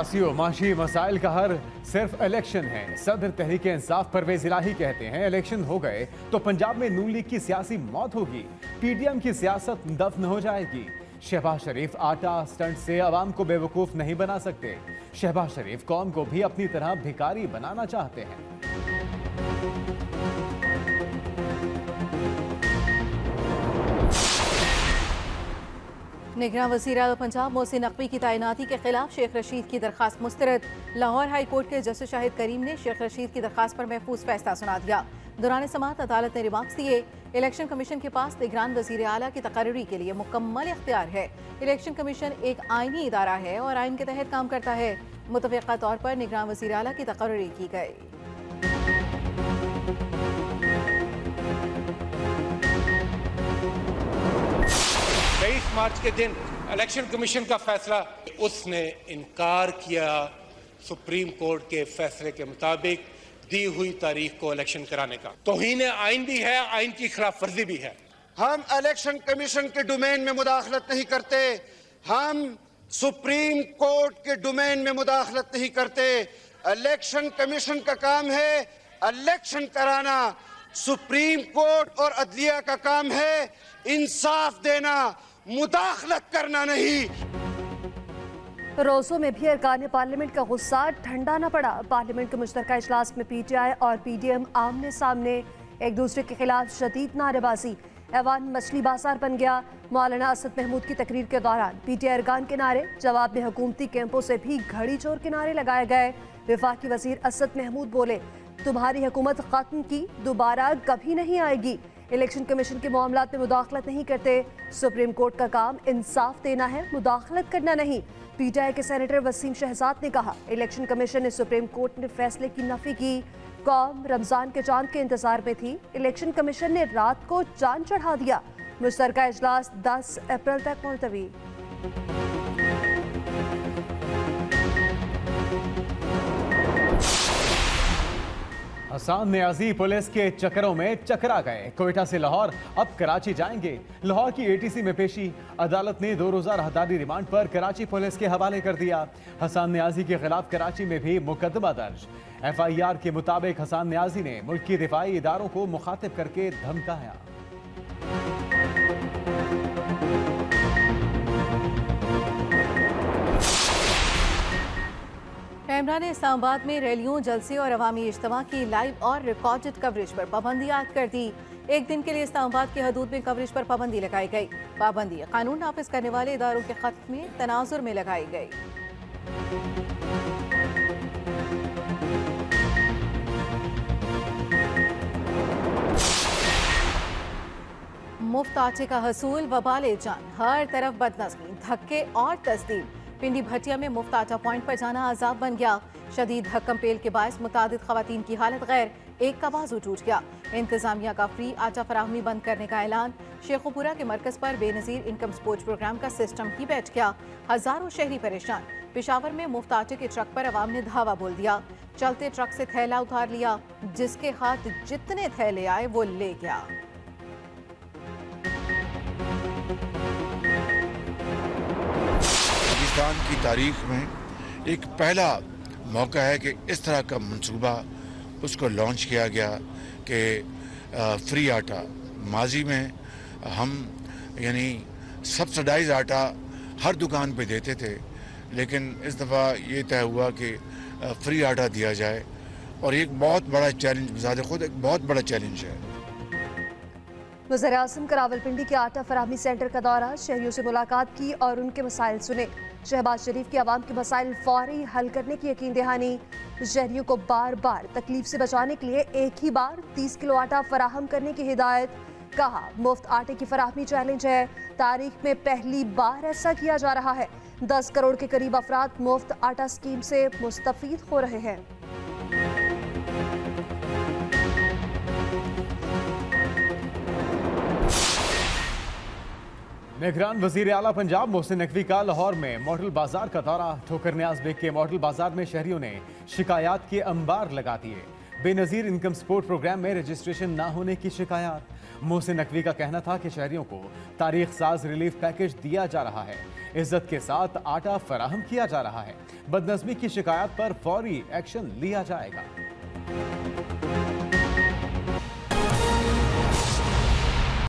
सियासी और माशी, मसाइल का हर सिर्फ़ इलेक्शन है। सदर तहरीक इंसाफ परवेज इलाही कहते हैं इलेक्शन हो गए तो पंजाब में नून लीग की सियासी मौत होगी। पीडीएम की सियासत दफन हो जाएगी। शहबाज शरीफ आटा स्टंट से आवाम को बेवकूफ़ नहीं बना सकते। शहबाज शरीफ कौम को भी अपनी तरह भिकारी बनाना चाहते हैं। निगरान वज़ीर पंजाब मोहसिन नकवी की तैनाती के खिलाफ शेख रशीद की दरखास्त मुस्तरद। लाहौर हाई कोर्ट के जस्टिस शाहिद करीम ने शेख रशीद की दरखास्त पर महफूज फैसला सुना दिया। दौरान समात अदालत ने रिमार्क्स दिए। इलेक्शन कमीशन के पास निगरान वज़ीर अला की तकर्री के लिए मुकम्मल इख्तियार है। इलेक्शन कमीशन एक आइनी इदारा है और आइन के तहत काम करता है। मुतफ़ा तौर पर निगरान वज़ीर अला की तकर्री की गई। तेईस मार्च के दिन इलेक्शन कमीशन का फैसला, उसने इनकार किया। सुप्रीम कोर्ट के फैसले के मुताबिक दी हुई तारीख को इलेक्शन कराने का। तोहीन आइन भी है आइन की खिलाफ वर्जी भी है। हम इलेक्शन कमीशन के डोमेन में मुदाखलत नहीं करते। हम सुप्रीम कोर्ट के डोमेन में मुदाखलत नहीं करते। इलेक्शन कमीशन का काम है इलेक्शन कराना। सुप्रीम कोर्ट और अदलिया का काम है इंसाफ देना। मुदाखलत करना नहीं। रोजों में भी अरकान पार्लियामेंट का गुस्सा ठंडा न पड़ा। पार्लियामेंट के मुश्तरका इजलास में पीटीआई और पीडीएम आमने सामने, एक दूसरे के खिलाफ शदीद नारेबाजी। ऐवान मछली बाज़ार बन गया मौलाना असद महमूद की तकरीर के दौरान। पीटीआई अरकान के नारे, जवाब में हुकूमती कैंपों से भी घड़ी चोर के नारे लगाए गए। विफाकी वज़ीर असद महमूद बोले, तुम्हारी हुकूमत खत्म की, दोबारा कभी नहीं आएगी। इलेक्शन कमीशन के मामला में मुदाखलत नहीं करते। सुप्रीम कोर्ट का काम इंसाफ देना है, मुदाखलत करना नहीं। पीटीआई के सेनेटर वसीम शहजाद ने कहा, इलेक्शन कमीशन ने सुप्रीम कोर्ट ने फैसले की नफी की। कौम रमज़ान के चाँद के इंतज़ार में थी। इलेक्शन कमीशन ने रात को चाँद चढ़ा दिया। मुश्तर इजलास 10 अप्रैल तक मुलतवी। हसान न्याजी पुलिस के चक्करों में चकरा गए। कोयटा से लाहौर, अब कराची जाएँगे। लाहौर की एटीसी में पेशी। अदालत ने दो रोजा रहदारी रिमांड पर कराची पुलिस के हवाले कर दिया। हसान न्याजी के खिलाफ कराची में भी मुकदमा दर्ज। एफआईआर के मुताबिक हसान न्याजी ने मुल्क की दिफाई इदारों को मुखातिब करके धमकाया। कैमरा ने इस्लामाबाद में रैलियों, जलसे और अवामी इज्तमा की लाइव और रिकॉर्डेड कवरेज पर पाबंदी आयद कर दी। एक दिन के लिए इस्लामाबाद की हदूद में कवरेज पर पाबंदी लगाई गई। पाबंदी कानून नाफिज करने वाले इदारों के खत में तनाजुर में लगाई गई। मुफ़्त आटे का हसूल, वबाले जान, हर तरफ़ बदनजमी, धक्के और तस्दीम पिंडी भटिया में मुफ़्त आटा पॉइंट पर जाना आजाब बन गया। शदीद हक्कम पेल के बायस मुताद खातन की हालत गैर एक का बाजू टूट गया। इंतजामिया का फ्री आटा फराहमी बंद करने का ऐलान। शेखुपुरा के मरकज पर बेनजीर इनकम सपोर्ट प्रोग्राम का सिस्टम ही बैठ गया। हज़ारों शहरी परेशान। पिशावर में मुफ़्त आटे के ट्रक पर अवाम ने धावा बोल दिया। चलते ट्रक से थैला उतार लिया। जिसके हाथ जितने थैले आए, वो ले गया। पाकिस्तान की तारीख में एक पहला मौका है कि इस तरह का मंसूबा उसको लॉन्च किया गया कि फ्री आटा। माजी में हम, यानी सब्सिडाइज आटा हर दुकान पे देते थे, लेकिन इस दफ़ा ये तय हुआ कि फ्री आटा दिया जाए। और एक बहुत बड़ा चैलेंज ज़्यादा खुद एक बहुत बड़ा चैलेंज है। वजर अजम का रावलपिंडी के आटा फराहमी सेंटर का दौरा, शहरियों से मुलाकात की और उनके मसाइल सुने। शहबाज शरीफ की आवाम के मसाइल फौरी हल करने की यकीन दहानी। शहरीों को बार बार तकलीफ़ से बचाने के लिए एक ही बार 30 किलो आटा फराहम करने की हिदायत कहा। मुफ़्त आटे की फराहमी चैलेंज है। तारीख में पहली बार ऐसा किया जा रहा है। दस करोड़ के करीब अफराद मुफ़्त आटा स्कीम से मुस्तफ़ हो रहे हैं। निगरान वज़ीर आला पंजाब मोहसिन नकवी का लाहौर में मॉडल बाज़ार का दौरा। ठोकर न्याज बेग के मॉडल बाज़ार में शहरियों ने शिकायत के अंबार लगा दिए। बेनजीर इनकम सपोर्ट प्रोग्राम में रजिस्ट्रेशन ना होने की शिकायत। मोहसिन नकवी का कहना था कि शहरियों को तारीख साज रिलीफ पैकेज दिया जा रहा है। इज़्ज़त के साथ आटा फराहम किया जा रहा है। बदनजमी की शिकायत पर फौरी एक्शन लिया जाएगा।